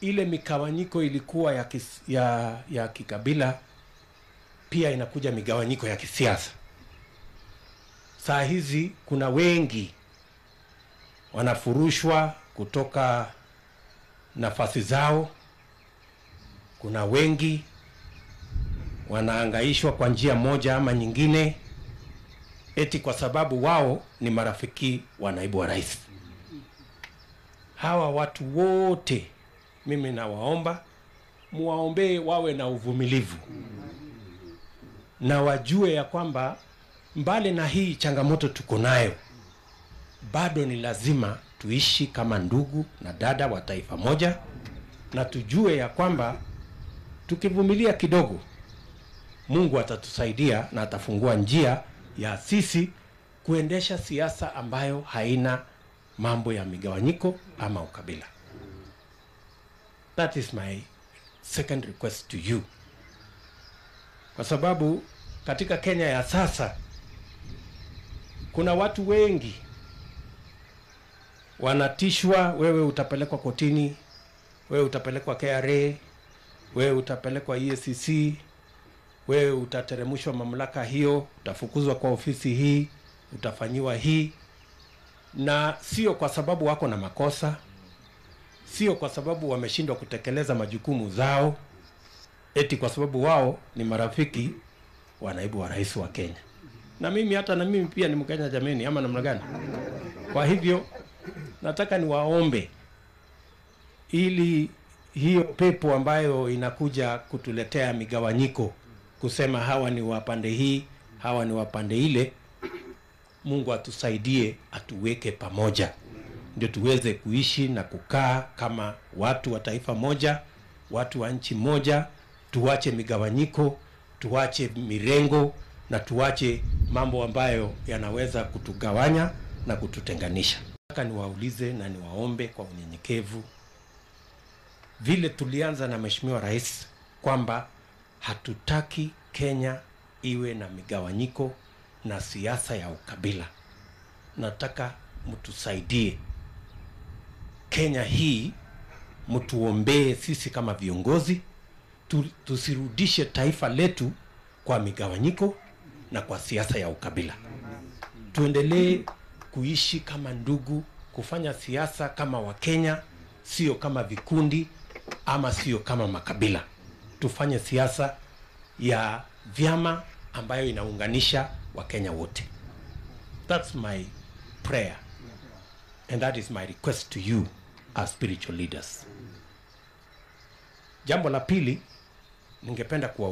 ile migawanyiko ilikuwa ya, kis, ya, ya kikabila pia inakuja migawanyiko ya kisiasa. Saa hizi kuna wengi wanafurushwa kutoka nafasi zao. Kuna wengi wanaangaishwa kwa njia moja ama nyingine eti kwa sababu wao ni marafiki wa naibu wa rais. Hawa watu wote mimi nawaomba muwaombee wawe na uvumilivu. Na wajue ya kwamba mbali na hii changamoto tuko nayo bado ni lazima tuishi kama ndugu na dada wa taifa moja na tujue ya kwamba tukivumilia kidogo mungu atatusaidia na atafungua njia ya sisi kuendesha siasa ambayo haina mambo ya migawanyiko ama ukabila that is my second request to you. Kwa sababu katika kenya ya sasa kuna watu wengi wanatishwa wewe utapelekwa kotini wewe utapelekwa kra wewe utapelekwa EACC, wewe utateremshwa mamlaka hiyo, utafukuzwa kwa ofisi hii, utafanyiwa hii, na sio kwa sababu wako na makosa, sio kwa sababu wameshindwa kutekeleza majukumu zao, eti kwa sababu wao ni marafiki wa naibu wa rais wa Kenya. Na mimi hata na mimi pia ni Mkenya jameni, ama namna gani? Kwa hivyo nataka niwaombe ili hiyo pepo ambayo inakuja kutuletea migawanyiko, kusema hawa ni wapande hii, hawa ni wapande ile, Mungu atusaidie, atuweke pamoja, ndio tuweze kuishi na kukaa kama watu wa taifa moja, watu wa nchi moja. Tuache migawanyiko, tuache mirengo na tuache mambo ambayo yanaweza kutugawanya na kututenganisha. Nataka niwaulize na niwaombe kwa unyenyekevu vile tulianza na Mheshimiwa Rais kwamba hatutaki Kenya iwe na migawanyiko na siasa ya ukabila. Nataka mtusaidie Kenya hii, mtuombee sisi kama viongozi tu, tusirudishe taifa letu kwa migawanyiko na kwa siasa ya ukabila. Tuendelee kuishi kama ndugu, kufanya siasa kama Wakenya, sio kama vikundi ama sio kama makabila. Tufanye siasa ya vyama ambayo inaunganisha Wakenya wote. That's my prayer and that is my request to you as spiritual leaders. Jambo la pili ningependa kuwa